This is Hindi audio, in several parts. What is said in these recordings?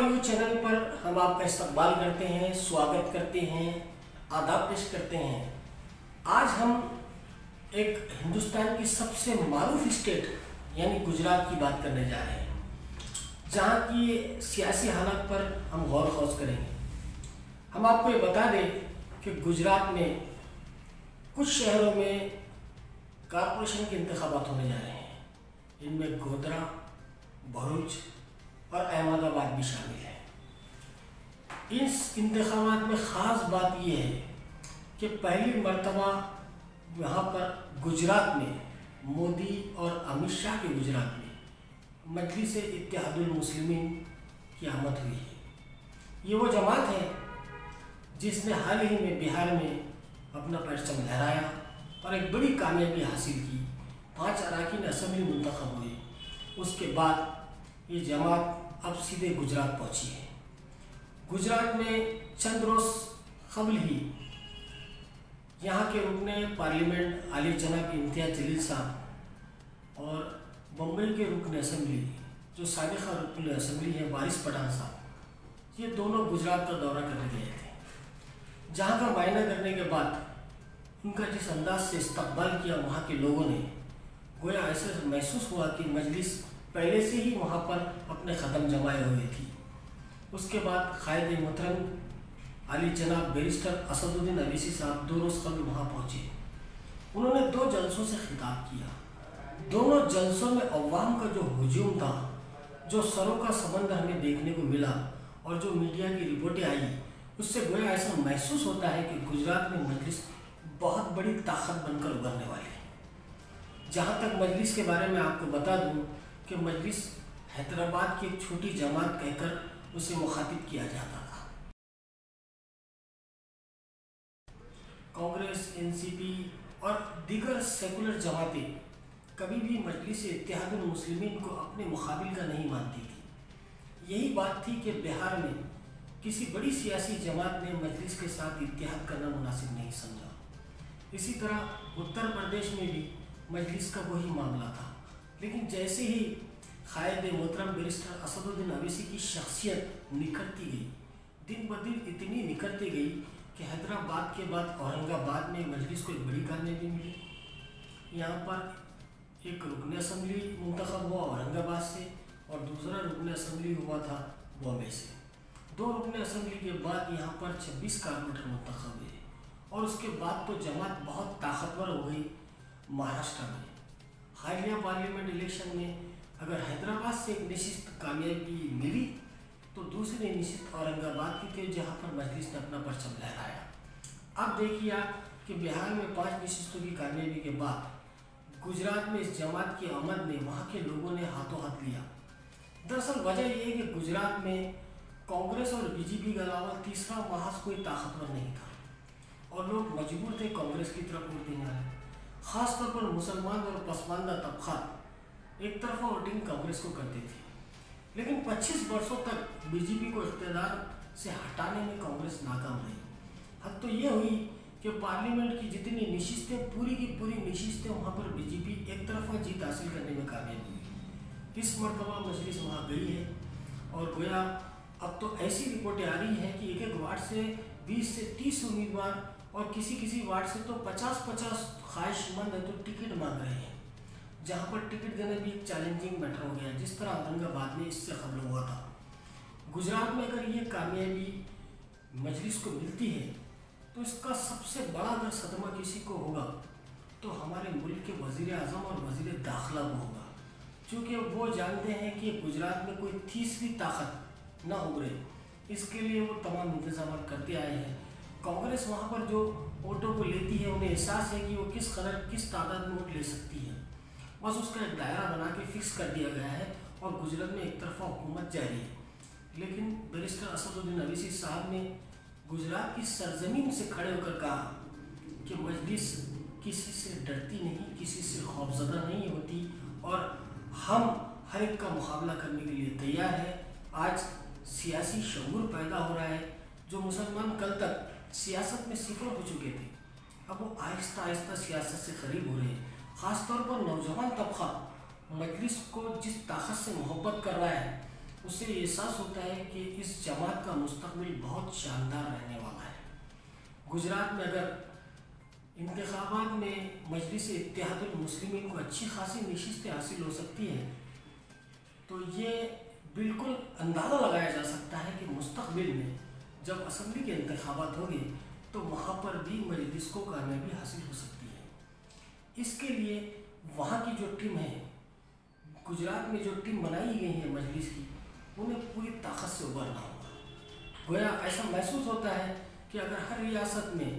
न्यूज़ चैनल पर हम आपका इस्तकबाल करते हैं, स्वागत करते हैं, आदाब पेश करते हैं। आज हम एक हिंदुस्तान की सबसे मरूफ स्टेट, यानी गुजरात की बात करने जा रहे हैं, जहाँ की सियासी हालात पर हम गौर खोज करेंगे। हम आपको ये बता दें कि गुजरात में कुछ शहरों में कारपोरेशन के इंतबात होने जा रहे हैं। इनमें गोधरा, भरूच और अहमदाबाद भी शामिल है। इस इंतबात में ख़ास बात यह है कि पहली मरतबा यहाँ पर गुजरात में, मोदी और अमित शाह के गुजरात में, मजलिस इत्तेहादुल मुस्लिमीन की आमद हुई है। ये वो जमात है जिसने हाल ही में बिहार में अपना परचम लहराया और एक बड़ी कामयाबी हासिल की। पाँच अरकान असम्बली मंतखब हुए। उसके बाद ये जमात अब सीधे गुजरात पहुँची है गुजरात में चंद रोज कबल ही। यहाँ के रुकने पार्लियामेंट आली जनाब इम्तियाज़ जलील साहब और बम्बई के रुकन असम्बली जो सबका रुकन असम्बली है, वारिस पठान साहब। ये दोनों गुजरात का दौरा करने गए थे। जहाँ का मायना करने के बाद उनका जिस अंदाज से इस्तकबाल किया, वहाँ के लोगों ने, गोया ऐसे महसूस हुआ कि मजलिस पहले से ही वहाँ पर अपने कदम जमाए हुए थी। उसके बाद कायद मोहतरम अली जनाब बैरिस्टर असदुद्दीन अवीसी साहब दो रोज़ कबल वहाँ पहुँचे। उन्होंने दो जलसों से खिताब किया। दोनों जलसों में अवाम का जो हजूम था, जो सरों का समंदर हमें देखने को मिला और जो मीडिया की रिपोर्टें आई, उससे गोया ऐसा महसूस होता है कि गुजरात में मजलिस बहुत बड़ी ताकत बनकर उभरने वाली है। जहाँ तक मजलिस के बारे में आपको बता दूँ कि मजलिस हैदराबाद की एक छोटी जमात कहकर उसे मुखातिब किया जाता था। कांग्रेस, एनसीपी और दीगर सेकुलर जमातें कभी भी मजलिस मुस्लिमीन को अपने मुकाबिल का नहीं मानती थी। यही बात थी कि बिहार में किसी बड़ी सियासी जमात ने मजलिस के साथ इतिहाद करना मुनासिब नहीं समझा। इसी तरह उत्तर प्रदेश में भी मजलिस का वही मामला था। लेकिन जैसे ही कायद मोहतरम बैरिस्टर असदुद्दीन अवैसी की शख्सियत निकलती गई, दिन ब दिन इतनी निकलती गई कि हैदराबाद के बाद औरंगाबाद में मजलिस को एक बड़ी कामयाबी मिली। यहाँ पर एक रुकन असम्बली मुंतखब हुआ औरंगाबाद से और दूसरा रुकन असम्बली हुआ था बॉम्बे से। दो रुकन असम्बली के बाद यहाँ पर 26 कारपोरेटर मुंतखब हुए और उसके बाद तो जमात बहुत ताकतवर हो गई महाराष्ट्र में। हालिया पार्लियामेंट इलेक्शन में अगर हैदराबाद से एक निश्चित कामयाबी मिली तो दूसरे निश्चित औरंगाबाद की थी, जहाँ पर मजलिस ने अपना परचम लहराया। अब देखिए कि बिहार में पाँच निश्चितों की कामयाबी के बाद गुजरात में इस जमात की आमद ने वहाँ के लोगों ने हाथों हाथ लिया। दरअसल वजह यह है कि गुजरात में कांग्रेस और बीजेपी के अलावा तीसरा महाज कोई ताकतवर नहीं था, और लोग मजबूर थे कांग्रेस की तरफ़ देने वाले ख़ासतौर पर मुसलमान और पसमानदा तबका एक तरफा वोटिंग कांग्रेस को करते थे। लेकिन 25 वर्षों तक बीजेपी को इकतदार से हटाने में कांग्रेस नाकाम रही। हद तो ये हुई कि पार्लियामेंट की जितनी निशिस्तें, पूरी की पूरी निशिस्तें वहाँ पर बीजेपी एक तरफा जीत हासिल करने में कामयाब हुई। इस मरतबा मजलिस वहाँ गई है और गोया, अब तो ऐसी रिपोर्टें आ रही हैं कि एक एक वार्ड से 20 से 30 उम्मीदवार और किसी किसी वार्ड से तो 50-50 ख्वाहिशमंद है तो टिकट मांग रहे हैं। जहाँ पर टिकट देना भी एक चैलेंजिंग मैटर हो गया जिस तरह औरंगाबाद में इससे खबर हुआ था। गुजरात में अगर ये कामयाबी मजलिस को मिलती है तो इसका सबसे बड़ा अगर सदमा किसी को होगा तो हमारे मुल्क के वज़ीर अजम और वज़ीर दाखिला को होगा। क्योंकि वो जानते हैं कि गुजरात में कोई तीसरी ताकत ना उभरे। इसके लिए वो तमाम इंतज़ाम करते आए हैं। कांग्रेस वहाँ पर जो वोटों को लेती है, उन्हें एहसास है कि वो किस कदर, किस तादाद में वोट ले सकती है। बस उसका एक दायरा बना के फिक्स कर दिया गया है और गुजरात में एक तरफा हुकूमत जारी है। लेकिन बैरिस्टर असदुद्दीन अवीसी साहब ने गुजरात की सरजमीन से खड़े होकर कहा कि मजलिस किसी से डरती नहीं, किसी से खौफजदा नहीं होती और हम हर एक का मुकाबला करने के लिए तैयार है। आज सियासी शूर पैदा हो रहा है, जो मुसलमान कल तक सियासत में सिफर हो चुके थे। अब वो आहिस्ता आहिस्ता सियासत से करीब हो रहे हैं। ख़ासतौर पर नौजवान तबका मजलिस को जिस ताकत से मोहब्बत कर रहा है उससे ये एहसास होता है कि इस जमात का मुस्तबिल बहुत शानदार रहने वाला है। गुजरात में अगर इंतबात में मजलिस इतिहादुलमसलिमिन को अच्छी खासी नशस्तें हासिल हो सकती हैं तो ये बिल्कुल अंदाज़ा लगाया जा सकता है कि मुस्तबिल में जब असम्बली के इंतबात होंगे तो वहाँ पर भी मजलिस को कामयाबी हासिल हो सकती है। इसके लिए वहाँ की जो टीम है, गुजरात में जो टीम बनाई गई है मजलिस की, उन्हें पूरी ताकत से उभरना होगा गोया, ऐसा महसूस होता है कि अगर हर रियासत में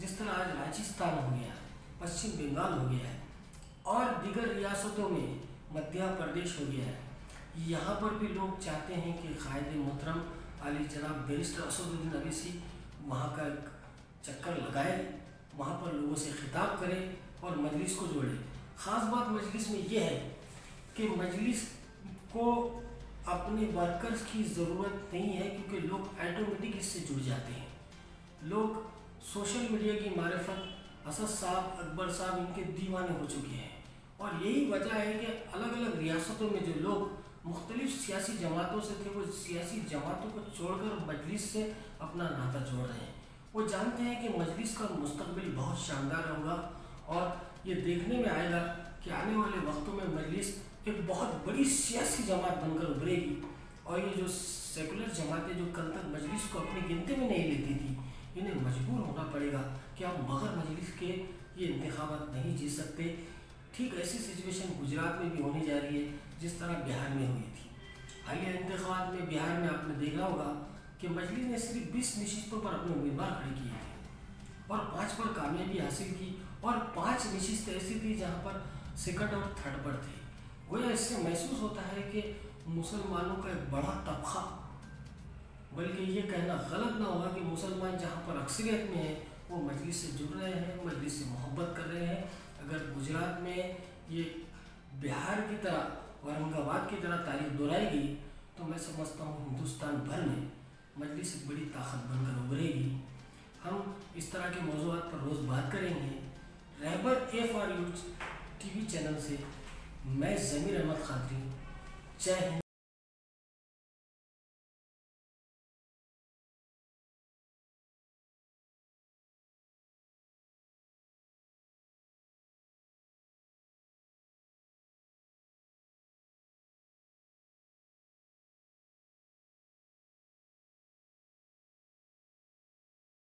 जिस तरह आज राजस्थान हो गया है पश्चिम बंगाल हो गया है, और दीगर रियासतों में मध्य प्रदेश हो गया है, यहाँ पर भी लोग चाहते हैं कि कायद मोहतरम अली जनाब बैरिस्टर असदुद्दीन अवीसी वहाँ का चक्कर लगाए, वहाँ पर लोगों से खिताब करें और मजलिस को जोड़े। ख़ास बात मजलिस में यह है कि मजलिस को अपने वर्कर्स की ज़रूरत नहीं है क्योंकि लोग ऑटोमेटिक इससे जुड़ जाते हैं। लोग सोशल मीडिया की मारफत असद साहब, अकबर साहब इनके दीवाने हो चुके हैं। और यही वजह है कि अलग अलग रियासतों में जो लोग मुख्तलिफ़ सियासी जमातों से थे, वो सियासी जमातों को छोड़कर मजलिस से अपना नाता जोड़ रहे हैं। वो जानते हैं कि मजलिस का मुस्तबिल बहुत शानदार होगा और ये देखने में आएगा कि आने वाले वक्तों में मजलिस एक बहुत बड़ी सियासी जमात बनकर उभरेगी। और ये जो सेकुलर जमातें जो कल तक मजलिस को अपनी गिनती में नहीं लेती थी, इन्हें मजबूर होना पड़ेगा कि आप मगर मजलिस के ये इंतबात नहीं जीत सकते। ठीक ऐसी सिचुएशन गुजरात में भी होने जा रही है जिस तरह बिहार में हुई थी। हालिया इंतबात में बिहार में आपने देखा होगा कि मजलिस ने सिर्फ़ बीस नशस्तों पर अपने उम्मीदवार खड़े किए थे और पाँच पर कामयाबी हासिल की और पाँच नशस्तें ऐसी थी जहाँ पर सेकंड और थर्ड पर थे। गोया इससे महसूस होता है कि मुसलमानों का एक बड़ा तबका, बल्कि ये कहना गलत ना होगा कि मुसलमान जहाँ पर अक्सरियत में है, वो मजलिस से जुड़ रहे हैं, मजलिस से मोहब्बत कर रहे हैं। अगर गुजरात में ये बिहार की तरह औरंगाबाद की तरह तारीख दोहराएगी तो मैं समझता हूँ हिंदुस्तान भर में मजलिस एक बड़ी ताकत बनकर उभरेगी। हम इस तरह के मौजूद पर रोज़ बात करेंगे। Rahbar A for use T V channel से मैं ज़मीर अहमद खादरी। जय हिंद।